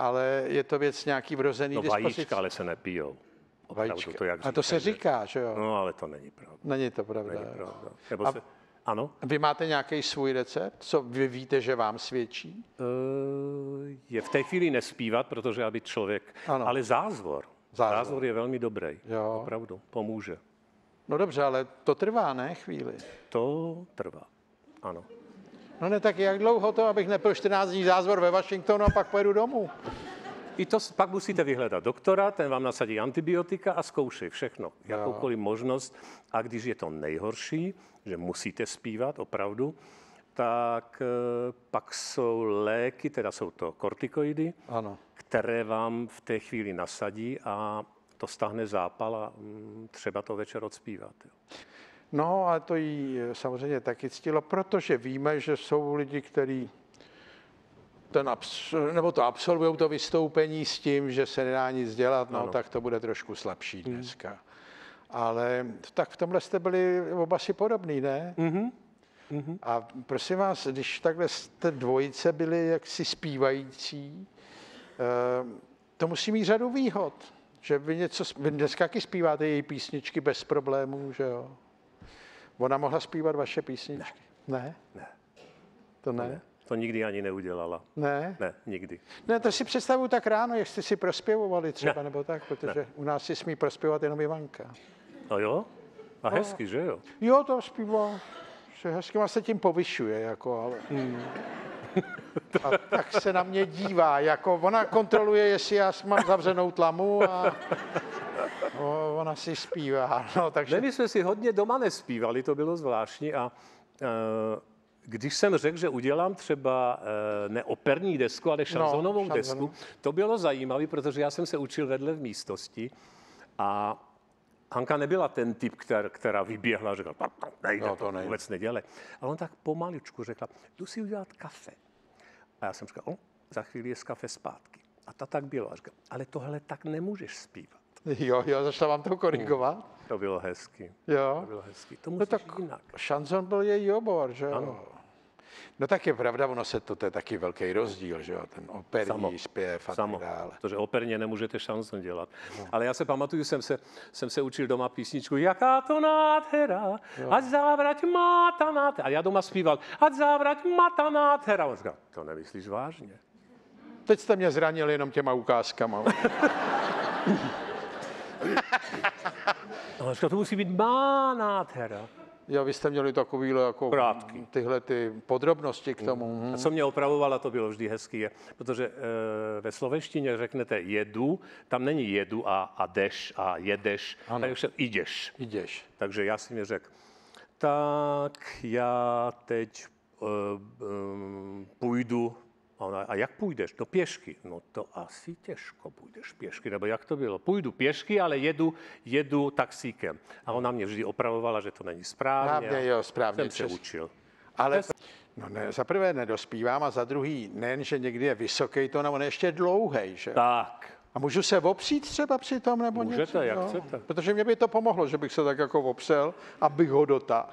ale je to věc nějaký vrozený No dispozice. vajíčka, ale se nepijou. Vajíčka. To, jak A to se říkají, že- říká, že jo? No, ale to není pravda. Není to pravda. Není pravda. Nebo A- se, ano? Vy máte nějaký svůj recept, co vy víte, že vám svědčí? Eh, Je v té chvíli nespívat, protože aby člověk... Ano. Ale zázvor. Zázvor. Zázvor je velmi dobrý. Jo. Opravdu. Pomůže. No dobře, ale to trvá, ne? Chvíli. To trvá. Ano. No ne, tak jak dlouho to, abych nepil 14 dní zázvor ve Washingtonu a pak pojedu domů? I to pak musíte vyhledat doktora, ten vám nasadí antibiotika a zkouší všechno, jakoukoliv možnost. A když je to nejhorší, že musíte zpívat opravdu, tak eh, pak jsou léky, teda jsou to kortikoidy, Ano. které vám v té chvíli nasadí a to stáhne zápal a mm, třeba to večer odspívat. No, ale to jí eh, samozřejmě taky ctilo, protože víme, že jsou lidi, kteří ten abs- nebo to absolvují to vystoupení s tím, že se nedá nic dělat, no Ano. tak to bude trošku slabší dneska. Ale tak v tomhle jste byli oba si podobný, ne? Mhm. A prosím vás, když takhle jste dvojice byli jaksi zpívající, eh, to musí mít řadu výhod. Že vy něco, vy dneska taky zpíváte její písničky bez problémů, že jo? Ona mohla zpívat vaše písničky? Ne. Ne. To ne? To nikdy ani neudělala. Ne? Ne, nikdy. Ne, to si představuju tak ráno, jestli si prospěvovali třeba, Ne. nebo tak, protože u nás si smí prospěvat jenom Ivanka. No jo? A hezky, že jo? Jo, to zpívá, hezky ona se tím povyšuje, jako, ale... Hmm. A tak se na mě dívá, jako ona kontroluje, jestli já mám zavřenou tlamu a ona si zpívá, no, takže... Ne, my jsme si hodně doma nespívali, to bylo zvláštní a e, když jsem řekl, že udělám třeba e, ne operní desku, ale šanzonovou No, šanzonu. desku, to bylo zajímavé, protože já jsem se učil vedle v místnosti a Hanka nebyla ten typ, kter, která vyběhla a řekla, "Tak, tak, nejde, No, to to nejde." vůbec nedělej. A on tak pomaličku řekla, jdu si udělat kafe. A já jsem říkal, o, za chvíli je z kafe zpátky. A ta tak bylo. A říkal, ale tohle tak nemůžeš zpívat. Jo, jo, začala vám to korigovat. To bylo hezky. Jo. To bylo hezky. To No musíš tak jinak. šanzon byl její obor, že jo? Ano. No tak je pravda, ono se to, to je taky velký rozdíl, že jo? Ten operní Samo. zpěv a Samo, tak dále. protože operně nemůžete šanson dělat. Ale já se pamatuju, jsem se, jsem se učil doma písničku Jaká to nádhera, ať závrať má ta nádhera. A já doma zpíval, ať závrať má ta nádhera. On říkal, to nemyslíš vážně. Teď jste mě zranili jenom těma ukázkama. A on říkal, to musí být má nádhera. Jo, vy jste měli takovýhle jako Krátký. tyhle ty podrobnosti k tomu. hm. A co mě opravovala, to bylo vždy hezký, je, protože e, ve slovenštině řeknete jedu, tam není jedu a, a jdeš a jedeš, Ano. takže jdeš. Jdeš. Takže já si mi řekl, tak já teď uh, um, půjdu, a, ona, a jak půjdeš? No pěšky. No to asi těžko půjdeš pěšky, nebo jak to bylo? Půjdu pěšky, ale jedu, jedu taxíkem. A ona mě vždy opravovala, že to není správně. Správně, jo, správně, Jsem se přes- učil. Ale no ne, za prvé nedospívám a za druhý nejen, že někdy je vysoký ale on je ještě dlouhý, že? Tak, A můžu se opřít třeba při tom nebo Můžete, něco? jak no? chcete. Protože mě by to pomohlo, že bych se tak jako opřel, abych ho dotáhl.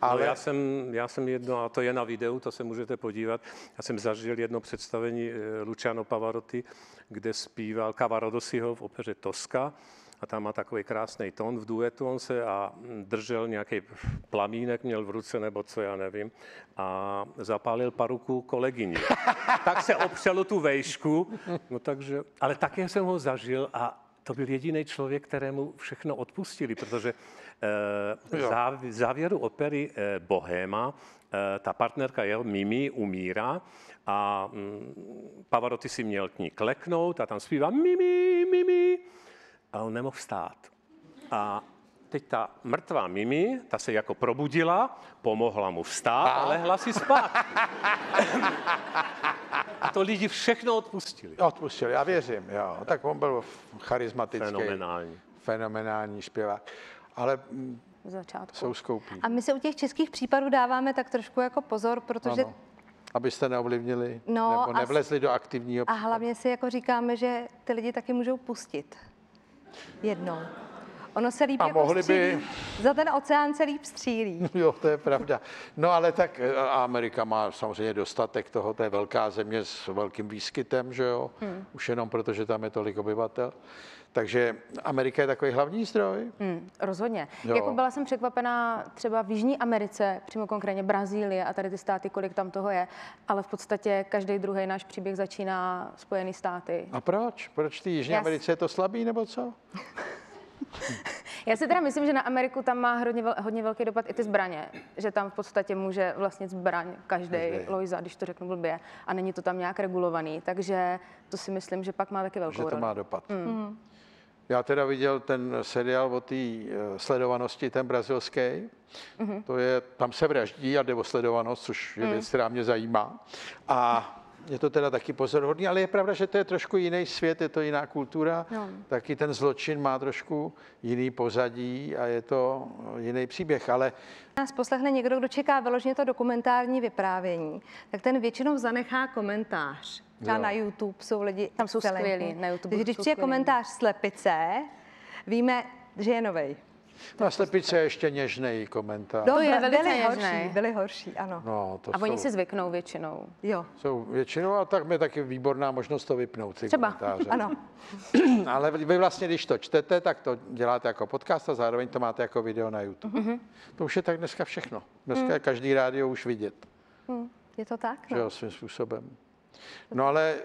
Ale... Ale No, já, jsem, já jsem jedno, a to je na videu, to se můžete podívat, já jsem zažil jedno představení eh, Luciano Pavarotti, kde zpíval Cavarodosiho v opeře Toska a tam má takový krásný tón v duetu, on se a mm, držel nějaký plamínek, měl v ruce nebo co, já nevím, a zapálil paruku kolegyni. tak se opřel o tu vejšku, no takže, ale také jsem ho zažil a to byl jediný člověk, kterému všechno odpustili, protože eh, v závěru opery eh, Bohéma eh, ta partnerka jeho Mimi umírá a mm, Pavarotti si měl k ní kleknout a tam zpívá Mimi, Mimi a on nemohl vstát. A teď ta mrtvá Mimi, ta se jako probudila, pomohla mu vstát a lehla si spát. a to lidi všechno odpustili. odpustil, já věřím, jo. Tak on byl charismatický, Fenomenální. fenomenální zpěvák. Ale mm, v začátku. jsou skoupí. A my se u těch českých případů dáváme tak trošku jako pozor, protože Ano. Abyste neovlivnili No, nebo a- nevlezli do aktivního a hlavně si jako říkáme, že ty lidi taky můžou pustit jednou. Ono se líp A jako mohli by-. Za ten oceán se líp střílí. Jo, to je pravda. No ale tak a Amerika má samozřejmě dostatek toho, to je velká země s velkým výskytem, že jo? Hmm. Už jenom proto, že tam je tolik obyvatel. Takže Amerika je takový hlavní zdroj. Hmm, rozhodně. Jo. Jako byla jsem překvapená třeba v Jižní Americe, přímo konkrétně Brazílie a tady ty státy, kolik tam toho je, ale v podstatě každý druhý náš příběh začíná Spojený státy. A proč? Proč ty Jižní Já s- Americe je to slabý, nebo co? Já si teda myslím, že na Ameriku tam má hodně, vel- hodně velký dopad i ty zbraně, že tam v podstatě může vlastnit zbraň každý. Lojza, když to řeknu blbě, a není to tam nějak regulovaný, takže to si myslím, že pak má taky velkou Že to roli. má dopad. Hmm. Já teda viděl ten seriál o té eh, sledovanosti, ten brazilský. Mm-hmm. To je, tam se vraždí a jde o sledovanost, což je věc, která mě zajímá. A je to teda taky pozorhodný, ale je pravda, že to je trošku jiný svět, je to jiná kultura. No. Taky ten zločin má trošku jiný pozadí a je to eh, jiný příběh. Ale Nás poslechne někdo, kdo čeká vyloženě to dokumentární vyprávění, tak ten většinou zanechá komentář. Třeba na YouTube jsou lidi Tam jsou skvělí, na YouTube když skvělí. komentář slepice, víme, že je novej. Na slepice je ještě něžný komentář. To je velice byli něžnej. horší, byli horší, ano. No, to A oni jsou, si zvyknou většinou. Jo, jsou většinou, a tak je taky výborná možnost to vypnout. Ty Třeba. komentáře. ano. Ale vy vlastně, když to čtete, tak to děláte jako podcast a zároveň to máte jako video na YouTube. Mm-hmm. To už je tak dneska všechno. Dneska je každý rádio už vidět, Je to tak? že No. jo, svým způsobem. No ale eh,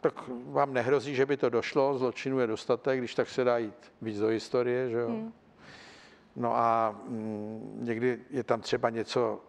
tak vám nehrozí, že by to došlo, zločinu je dostatek, když tak se dá jít víc do historie, že jo. No a mm, někdy je tam třeba něco,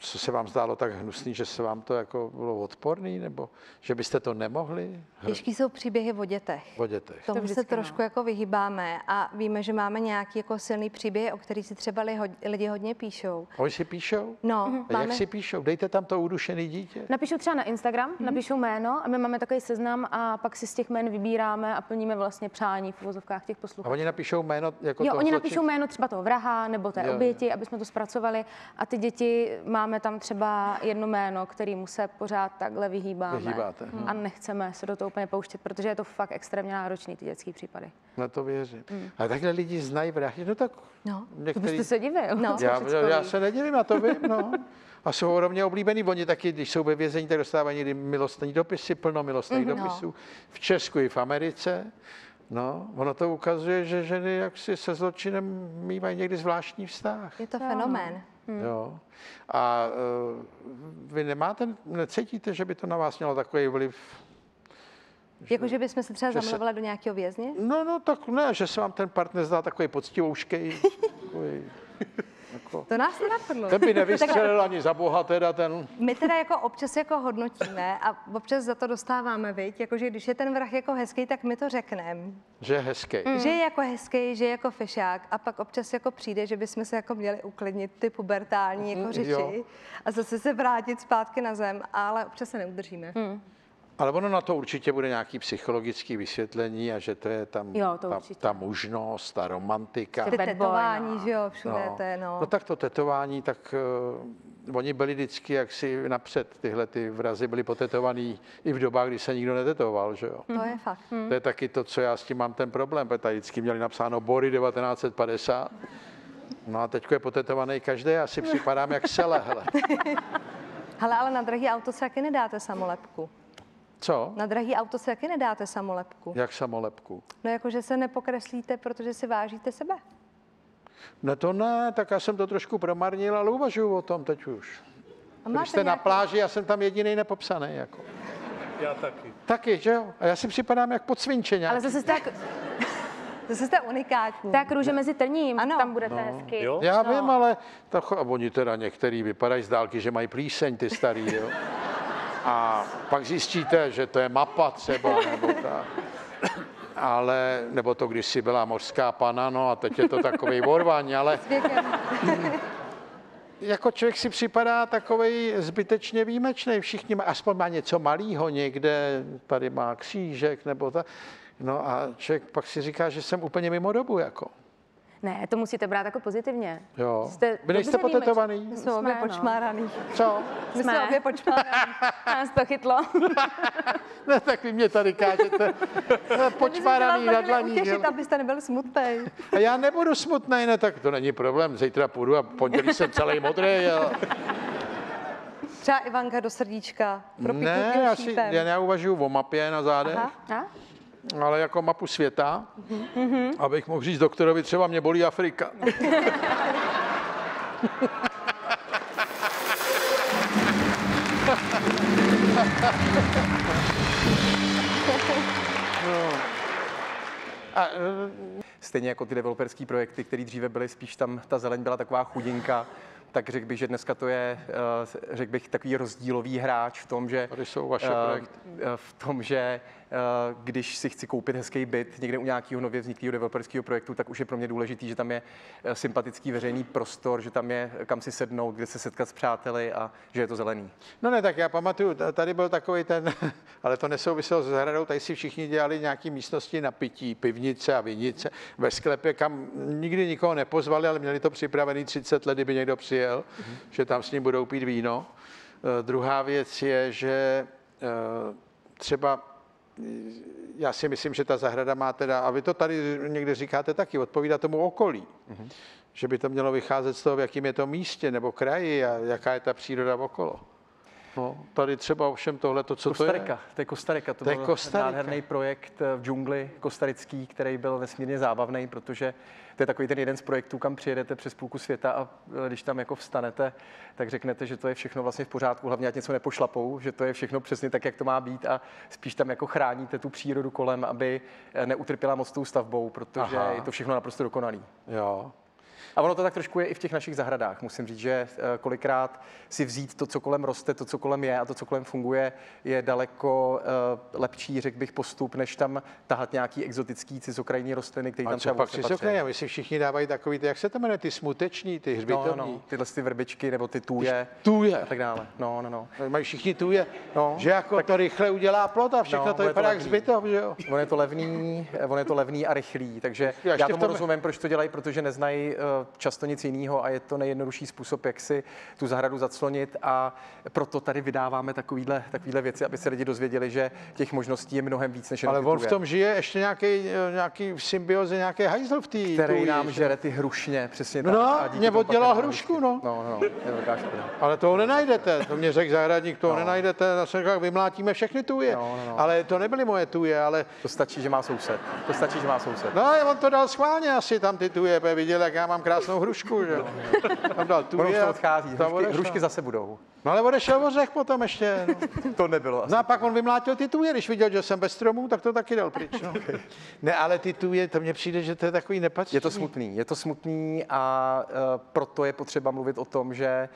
co se vám zdálo tak hnusný, že se vám to jako bylo odporný, nebo že byste to nemohli Těžký jsou příběhy o dětech. o dětech. Tomu se vždycky, no. trošku jako vyhýbáme a víme, že máme nějaký jako silný příběh, o který si třeba li- lidi hodně píšou. Oni si píšou? No, A jak si píšou? Dejte tam to udušený dítě. Napíšu třeba na Instagram, mm-hmm. napíšu jméno a my máme takový seznam a pak si z těch jmén vybíráme a plníme vlastně přání v uvozovkách těch A posluchačů. oni napíšou jméno jako Jo, toho oni zločin- napíšou jméno třeba toho vraha nebo té Jo, jo. oběti, aby jsme to zpracovali a ty děti máme tam třeba jedno jméno, kterýmu se pořád takhle vyhýbáme. Vyhýbáte, hm. A nechceme se do toho úplně pouštět, protože je to fakt extrémně náročný, ty dětské případy. Na to věřím. Ale takhle lidi znají vrahy. No tak No. Některý... byste se divil. No. já, já se nedivím, na to vím, no. A jsou ohromně oblíbený. Oni taky, když jsou ve vězení, tak dostávají někdy milostní dopisy, plno milostných Mhm. dopisů. V Česku i v Americe. No, ono to ukazuje, že ženy jaksi se zločinem mývají někdy zvláštní vztah. Je to fenomén. Jo. A uh, vy nemáte, necítíte, že by to na vás mělo takový vliv? Jako, že bychom se třeba se- zamluvila do nějakého vězně? No, no, tak ne, že se vám ten partner zdá takový poctivouškej. Takový, jako, To nás nenapadlo. ten by nevystřelil ani za boha, teda ten. My teda jako občas jako hodnotíme a občas za to dostáváme, viď? Jako, že když je ten vrah jako hezký, tak my to řekneme. Že je hezký. Že je jako hezký, že je jako fešák a pak občas jako přijde, že bychom se jako měli uklidnit ty pubertální jako řeči jo. a zase se vrátit zpátky na zem, ale občas se neudržíme. Ale ono na to určitě bude nějaký psychologický vysvětlení a že to je tam Jo, to ta, určitě. ta mužnost, ta romantika. Ty tetování, no. že jo, všude No. to je, no. no tak to tetování, tak uh, oni byli vždycky jaksi napřed, tyhle ty vrazy byly potetovaný i v dobách, kdy se nikdo netetoval, že jo. To je fakt. To je taky to, co já s tím mám ten problém, protože tady vždycky měli napsáno Bory 1950. No a teď je potetovaný každý, já si připadám jak sele, hele. Hele, ale na drahý auto se taky nedáte samolepku. Co? Na drahý auto se taky nedáte samolepku. Jak samolepku? No jakože se nepokreslíte, protože si vážíte sebe. Ne, to ne, tak já jsem to trošku promarnil, ale uvažuju o tom teď už. A Když jste na nějaký- pláži, já jsem tam jediný nepopsaný. Jako. Já taky. Taky, že jo? A já si připadám jak podsvinče nějak. Ale zase tak, Zase jste unikátní. tak růže mezi trním, Ano. tam budete hezky. Jo? Já No. vím, ale tak, a oni teda některý vypadají z dálky, že mají plíseň, ty starý, jo. A pak zjistíte, že to je mapa třeba, nebo tak. Ale, nebo to kdysi byla mořská pana, no a teď je to takový vorvaň, ale jako člověk si připadá takový zbytečně výjimečný. Všichni má, aspoň má něco malého někde, tady má křížek nebo tak. No a člověk pak si říká, že jsem úplně mimo dobu, jako. Ne, to musíte brát jako pozitivně. Jo. Jste Vy nejste dobře výjimečný. potetovaný? My jsme obě no. počmáraný. Co? My Jsme. jsme obě počmáraný. Nás to chytlo. Ne, tak vy mě tady kážete počmáraný na dlaní. utěšit, abyste nebyl smutný. A já nebudu smutný, ne, tak to není problém. Zítra půjdu a pondělí jsem celý modrý. A... Třeba Ivanka do srdíčka. Ne, já, si, šípem. já neuvažuji o mapě na zádech, Aha. A? Ale jako mapu světa, abych mohl říct doktorovi, třeba mě bolí Afrika. No. A, eh, Stejně jako ty developerské projekty, které dříve byly, spíš tam ta zeleň byla taková chudinka, tak řekl bych, že dneska to je, eh, řekl bych, takový rozdílový hráč v tom, že Tady jsou vaše eh, projekty. v tom, že když si chci koupit hezký byt někde u nějakého nově vzniklého developerského projektu, tak už je pro mě důležitý, že tam je eh, sympatický veřejný prostor, že tam je kam si sednout, kde se setkat s přáteli a že je to zelený. No ne, tak já pamatuju, tady byl takový ten, ale to nesouviselo s zahradou, tady si všichni dělali nějaké místnosti na pití, pivnice a vinice ve sklepě, kam nikdy nikoho nepozvali, ale měli to připravený 30 let, kdyby někdo přijel, mm-hmm. že tam s ním budou pít víno. Eh, druhá věc je, že eh, třeba já si myslím, že ta zahrada má teda, a vy to tady někde říkáte taky, odpovídá tomu okolí. Mm-hmm. Že by to mělo vycházet z toho, v jakém je to místě nebo kraji a jaká je ta příroda okolo. No, tady třeba ovšem tohle, to, co to je. Kostarika, to je Kostarika, to, To je byl Kostarika. nádherný projekt eh, v džungli kostarický, který byl nesmírně zábavný, protože to je takový ten jeden z projektů, kam přijedete přes půlku světa a eh, když tam jako vstanete, tak řeknete, že to je všechno vlastně v pořádku, hlavně ať něco nepošlapou, že to je všechno přesně tak, jak to má být a spíš tam jako chráníte tu přírodu kolem, aby eh, neutrpěla moc tou stavbou, protože Aha. je to všechno naprosto dokonalý. Jo. A ono to tak trošku je i v těch našich zahradách. Musím říct, že eh, kolikrát si vzít to, co kolem roste, to, co kolem je a to, co kolem funguje, je daleko eh, lepší, řekl bych, postup, než tam tahat nějaký exotický cizokrajní rostliny, které tam třeba pak sokne? My si všichni dávají takový, ty, jak se to jmenuje, ty smuteční, ty No, hřbitovní. no, no, tyhle ty vrbičky nebo ty tůje Tůje. a tak dále. No, no, no. Mají všichni tůje, No, že jako tak... to rychle udělá plot a všechno No, to vypadá jak zbytov, že jo? On je to levný, eh, on je to levný a rychlý, takže Já já, tomu tom- rozumím, proč to dělají, protože neznají často nic jiného a je to nejjednodušší způsob, jak si tu zahradu zaclonit a proto tady vydáváme takovýhle, takovýhle věci, aby se lidi dozvěděli, že těch možností je mnohem víc, než Ale on v tom žije ještě nějaký, nějaký v symbioze, nějaký hajzl v té který nám že? žere ty hrušně, přesně No, tak. díky mě nemáme hrušku, no. No, no, no, je velká škoda. Ale toho nenajdete, to mě řekl zahradník, toho No. nenajdete, zase jak vymlátíme všechny tuje. No, no, no. Ale to nebyly moje tuje, ale To stačí, že má soused. To stačí, že má soused. no, on to dal schválně asi tam ty tuje, viděl, jak já mám krásnou hrušku, že jo. Tam dal to a odchází, hrušky, hrušky zase budou. No ale odešel ořech potom ještě. No. To nebylo asi. no a pak on vymlátil ty tuje, když viděl, že jsem bez stromů, tak to taky dal pryč. No. Ne, ale ty tuje, to mně přijde, že to je takový nepatřičný. Je to smutný, je to smutný a uh, proto je potřeba mluvit o tom, že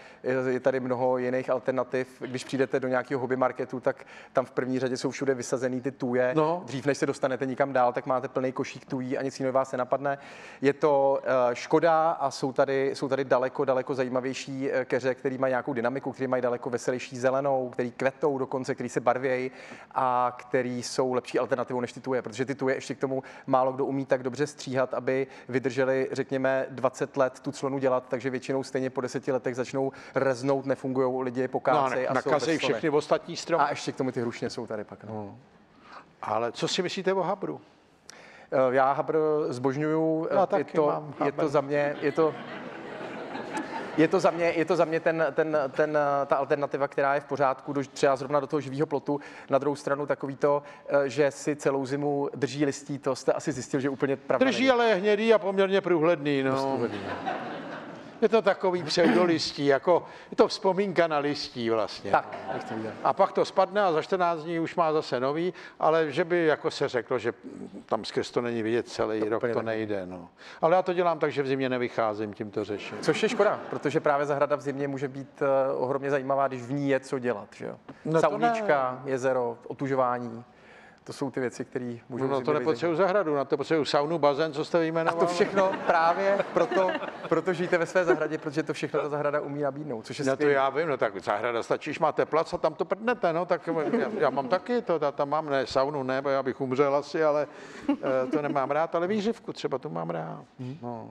je, tady mnoho jiných alternativ. Když přijdete do nějakého hobby marketu, tak tam v první řadě jsou všude vysazený ty tuje. No. Dřív, než se dostanete nikam dál, tak máte plný košík tují a nic jiného vás nenapadne. Je to uh, škoda a jsou tady, jsou tady daleko, daleko zajímavější eh, keře, který mají nějakou dynamiku, který mají daleko veselější zelenou, který kvetou dokonce, který se barvějí a který jsou lepší alternativou než ty tuje, protože ty tuje ještě k tomu málo kdo umí tak dobře stříhat, aby vydrželi, řekněme, 20 let tu clonu dělat, takže většinou stejně po deseti letech začnou reznout, nefungují, lidi je no, pokácejí a a slony. všechny ostatní stromy. A ještě k tomu ty hrušně jsou tady pak. No. Ale co si myslíte o habru? Eh, Já Habr zbožňuju, Já eh, je to, je to za mě, je to, je to za mě, je to za mě ten, ten, ten, ta alternativa, která je v pořádku, do, třeba zrovna do toho živého plotu. Na druhou stranu takový to, eh, že si celou zimu drží listí, to jste asi zjistil, že úplně pravda Drží, není. ale je hnědý a poměrně průhledný. No. Je to takový pseudolistí, jako je to vzpomínka na listí vlastně. Tak. A pak to spadne a za 14 dní už má zase nový, ale že by jako se řeklo, že tam skrz to není vidět celý to rok, to nejde. No. Ale já to dělám tak, že v zimě nevycházím, tím to řeším. Což je škoda, protože právě zahrada v zimě může být eh, ohromně zajímavá, když v ní je co dělat. Že jo? No to Sauníčka, jezero, otužování. To jsou ty věci, které můžou No to nepotřebuju zahradu, na to potřebuju saunu, bazén, co jste A vyjmenoval. to všechno právě proto, proto žijete ve své zahradě, protože to všechno ta zahrada umí nabídnout, což je No to já vím, no tak zahrada stačí, když máte plac a tam to prdnete, no tak já, já mám taky to, ta- tam mám ne saunu, ne, bo já bych umřel asi, ale eh, to nemám rád, ale výřivku třeba tu mám rád. No.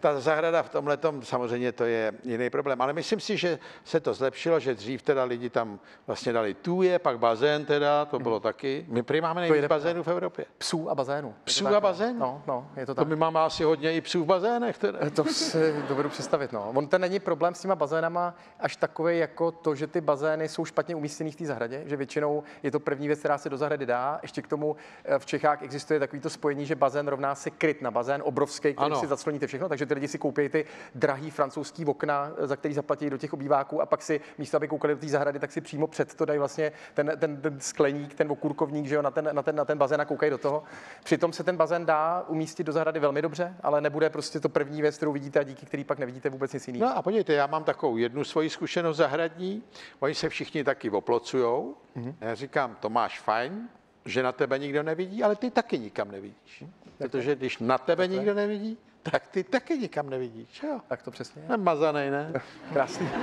Ta zahrada v tomhle samozřejmě to je jiný problém, ale myslím si, že se to zlepšilo, že dřív teda lidi tam vlastně dali tůje, pak bazén teda, to bylo taky. My prý máme nejvíc bazénů v Evropě. Psů a to Psů a bazénu? No, no, je to To tak. my máme asi hodně i psů v bazénech teda. To si dovedu představit. No. On ten není problém s těma bazénama až takový jako to, že ty bazény jsou špatně umístěný v té zahradě, že většinou je to první věc, která se do zahrady dá. Ještě k tomu eh, v Čechách existuje takový to spojení, že bazén rovná se kryt na bazén, obrovský, který Ano. si zacloníte všechno, takže ty lidi si koupí ty drahý francouzský okna, za který zaplatí do těch obýváků a pak si místo, aby koukali do té zahrady, tak si přímo před to dají vlastně ten, ten, ten skleník, ten okurkovník, že jo, na ten, na ten, na ten bazén a koukají do toho. Přitom se ten bazén dá umístit do zahrady velmi dobře, ale nebude prostě to první věc, kterou vidíte a díky který pak nevidíte vůbec nic jiného. No a podívejte, já mám takovou jednu svoji zkušenost zahradní, oni se všichni taky oplocujou. Mm-hmm. Já říkám, to máš fajn, že na tebe nikdo nevidí, ale ty taky nikam nevidíš. Protože když na tebe nikdo nevidí, tak ty taky nikam nevidíš. Jo? Tak to přesně je. Mazanej, ne? Krásný.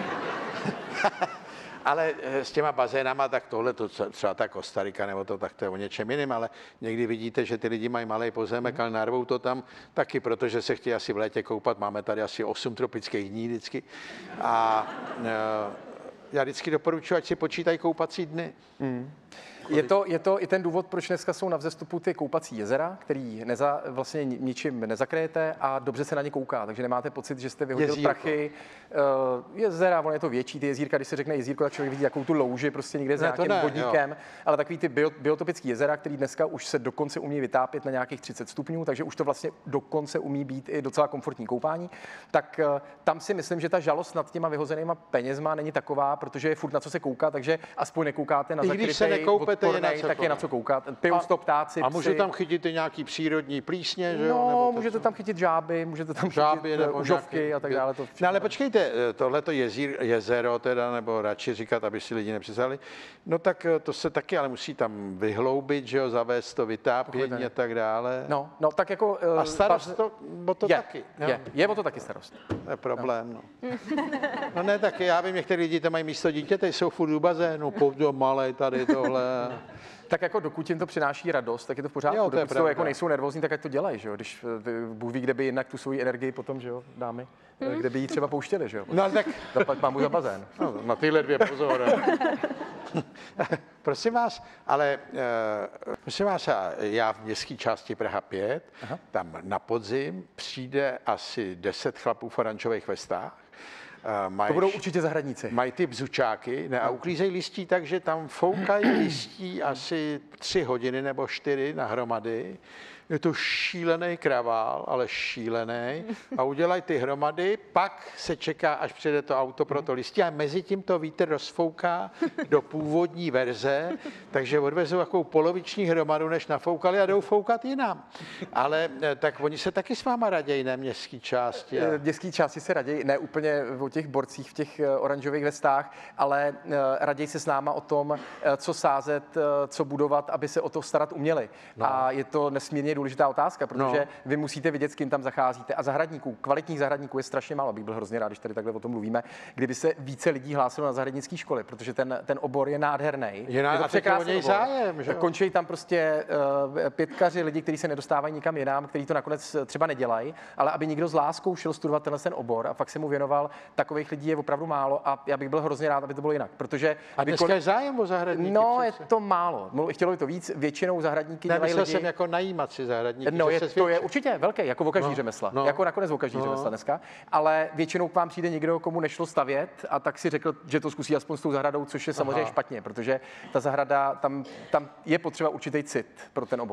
Ale eh, s těma bazénama, tak tohle, to třeba ta Kostarika, nebo to, tak to je o něčem jiném, ale někdy vidíte, že ty lidi mají malý pozemek, ale narvou to tam taky, protože se chtějí asi v létě koupat. Máme tady asi 8 tropických dní vždycky. A eh, já vždycky doporučuji, ať si počítají koupací dny. Je to, je to i ten důvod, proč dneska jsou na vzestupu ty koupací jezera, který neza, vlastně ni- ničím nezakryjete a dobře se na ně kouká, takže nemáte pocit, že jste vyhodil Jezírko. prachy. Uh, jezera, ono je to větší, ty jezírka, když se řekne jezírko, tak člověk vidí jakou tu louži prostě někde s Ne, nějakým ne, vodníkem, ale takový ty bio, biotopický jezera, který dneska už se dokonce umí vytápět na nějakých 30 stupňů, takže už to vlastně dokonce umí být i docela komfortní koupání, tak uh, tam si myslím, že ta žalost nad těma vyhozenýma penězma není taková, protože je furt na co se kouká, takže aspoň nekoukáte na I když se nekoupete, je na tak je na koukat. co koukat. Pijou to ptáci, A můžu psy. tam chytit i nějaký přírodní plísně, že jo? No, nebo to, můžete tam chytit žáby, můžete tam žáby chytit eh, nebo užovky nějaký- a tak dále. To no ale počkejte, tohleto jezír, jezero teda, nebo radši říkat, aby si lidi nepřizali, no tak eh, to se taky ale musí tam vyhloubit, že jo, zavést to vytápění a tak dále. No, no, tak jako... eh, A starost to, bo to je, taky. jo. je, je o to taky starost. To je problém, no. No ne, tak já vím, některý lidi to mají místo dítěte, jsou furt u bazénu, malej tady tohle. Tak jako dokud jim to přináší radost, tak je to v pořádku. Jo, to je dokud to pravda. jako nejsou nervózní, tak ať to dělají, že jo? Když eh, Bůh ví, kde by jinak tu svoji energii potom, že jo, dámy, hmm. kde by ji třeba pouštěli, že jo? No tak, Zaplať mám za bazén. no, na tyhle dvě pozor. prosím vás, ale uh, prosím vás, já v městské části Praha 5, Aha. tam na podzim přijde asi 10 chlapů v oranžových vestách. Uh, mají, To budou určitě zahradníci. mají ty bzučáky ne, a uklízejí listí tak, že tam foukají listí asi tři hodiny nebo čtyři na hromady. Je to šílený kravál, ale šílený. A udělají ty hromady, pak se čeká, až přijde to auto pro to listí a mezi tím to vítr rozfouká do původní verze, takže odvezou takovou poloviční hromadu, než nafoukali a jdou foukat jinam. Ale eh, tak oni se taky s váma raději, ne městský části. A... Eh, Městské části se raději, ne úplně o těch borcích v těch eh, oranžových vestách, ale raději se s náma o tom, co sázet, co budovat, aby se o to starat uměli. No. A je to nesmírně důležitá otázka, protože No. vy musíte vědět, s kým tam zacházíte. A zahradníků, kvalitních zahradníků je strašně málo. Bych byl hrozně rád, když tady takhle o tom mluvíme, kdyby se více lidí hlásilo na zahradnické školy, protože ten, ten obor je nádherný. Je ná- to je o něj obor. zájem, že? Končí tam prostě uh, pětkaři, lidi, kteří se nedostávají nikam jinam, kteří to nakonec eh, třeba nedělají, ale aby někdo s láskou šel studovat tenhle ten obor a fakt se mu věnoval, takových lidí je opravdu málo a já bych byl hrozně rád, aby to bylo jinak, protože A dneska vykon- je zájem o zahradníky No, je přece. to málo. Chtělo by to víc. Většinou zahradníky Ne, dělají lidi. jsem jako najímat si zahradníky. No, je, to je určitě velké, jako o každý No, řemesla. no. Jako nakonec o každý No. řemesla dneska. Ale většinou k vám přijde někdo, komu nešlo stavět a tak si řekl, že to zkusí aspoň s tou zahradou, což je samozřejmě Aha. špatně, protože ta zahrada, tam, tam je potřeba určitý cit pro ten obor.